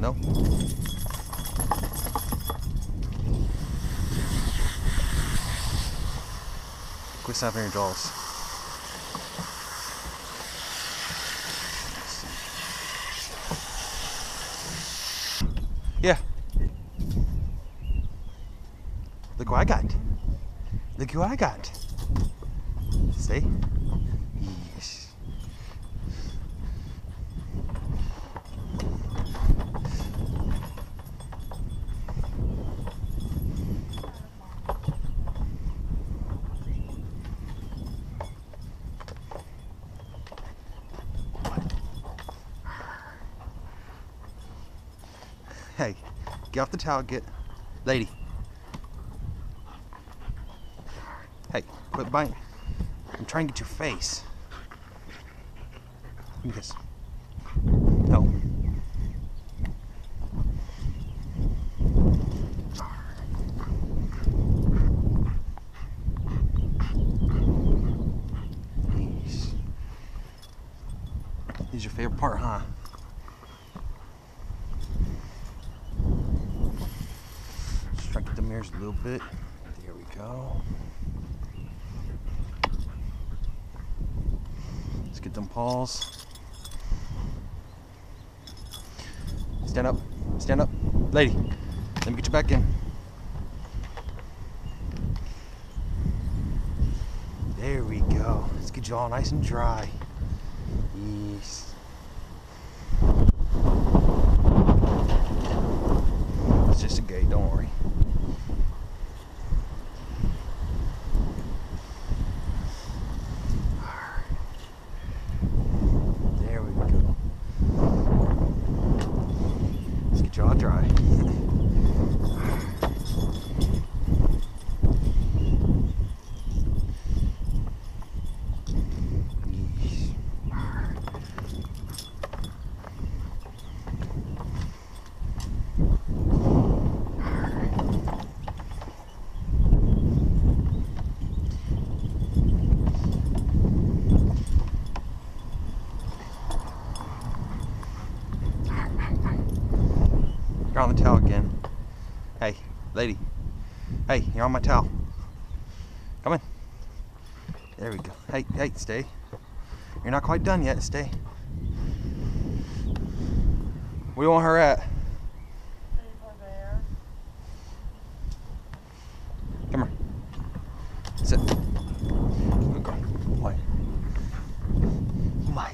No? Quit snapping your jaws. Yeah. Look what I got. Look who I got. See? Yes. Hey, get off the towel, get. Lady. Hey, quit biting. I'm trying to get your face. Give me this. No. Is your favorite part, huh? Just try to get the mirrors a little bit. There we go. Let's get them paws. Stand up. Stand up. Lady, let me get you back in. There we go. Let's get you all nice and dry. Yes. It's just a gate, don't worry. There we go. Let's get you all dry. Yes. You're on the towel again. Hey, lady. Hey, you're on my towel. Come in. There we go. Hey, hey, stay. You're not quite done yet. Stay. You want her at? Come here. Sit. Good girl. Why? Why?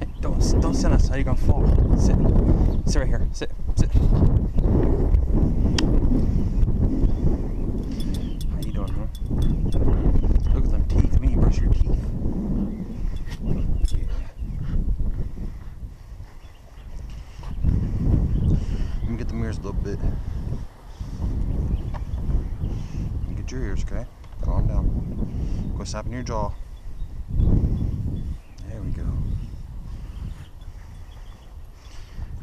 Hey, don't sit outside. You're gonna fall. Sit. Sit right here. Sit. Sit. How you doing, huh? Look at them teeth. You brush your teeth. Let me get the mirrors a little bit. Get your ears, okay? Calm down. Go stop in your jaw. There we go.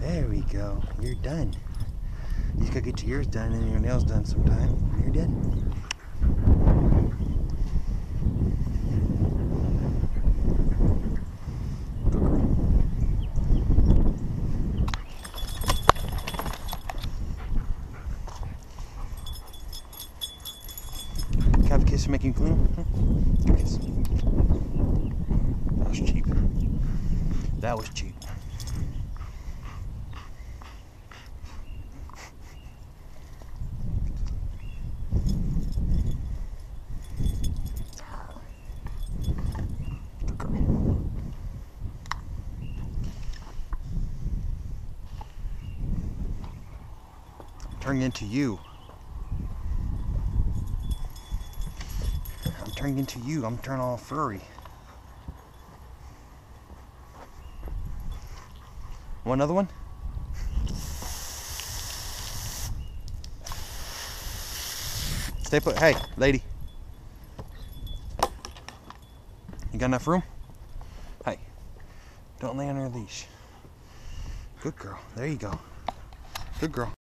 There we go. You're done. You gotta get your ears done and your nails done sometime. You're done. Have a kiss to make clean? Hmm? That was cheap. That was cheap. Turning into you. I'm turning into you. I'm turning all furry. Want another one? Stay put. Hey, lady. You got enough room? Hey, don't lay on her leash. Good girl. There you go. Good girl.